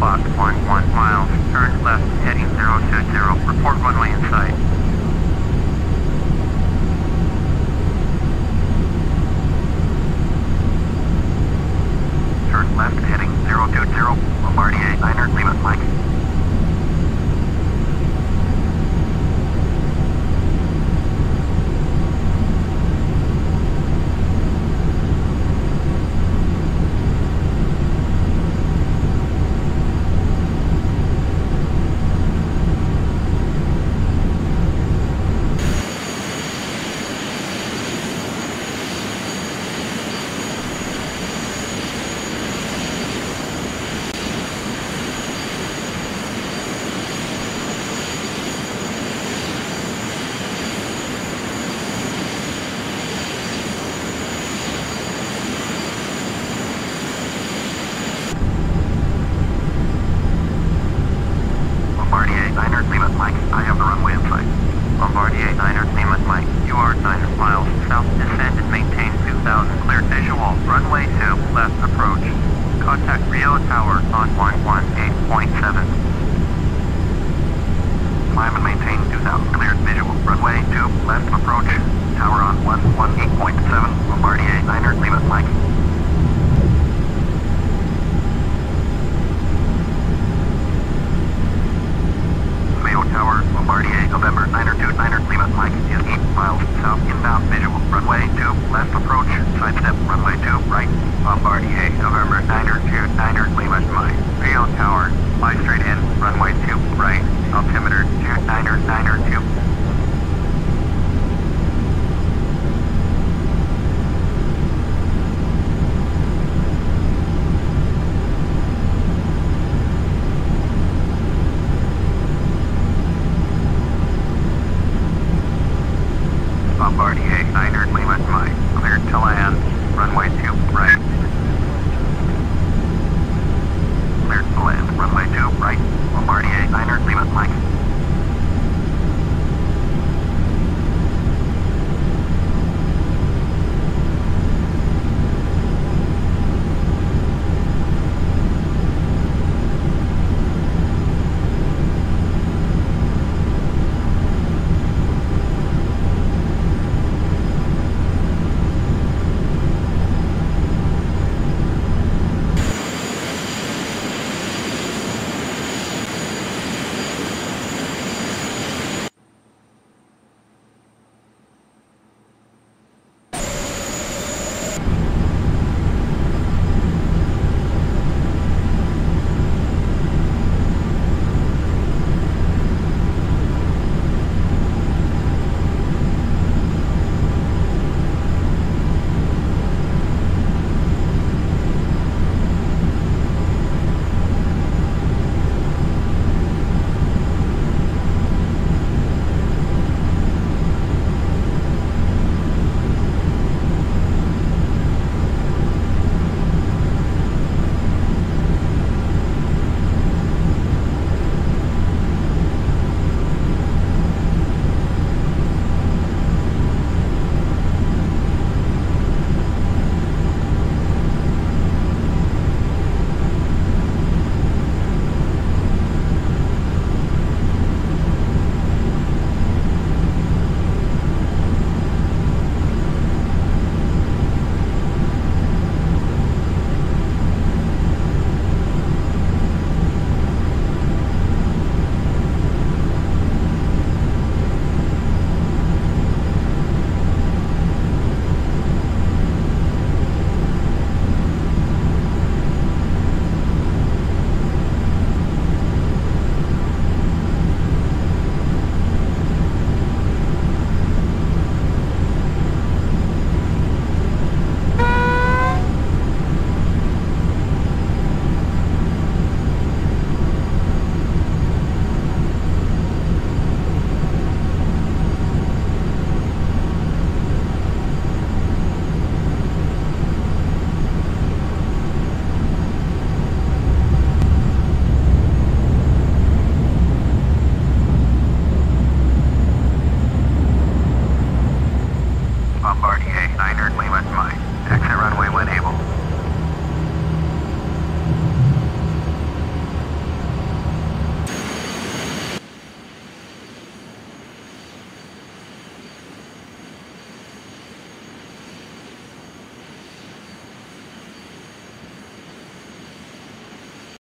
o'clock, one, one miles, turn left. slash mine. PL Tower, lie straight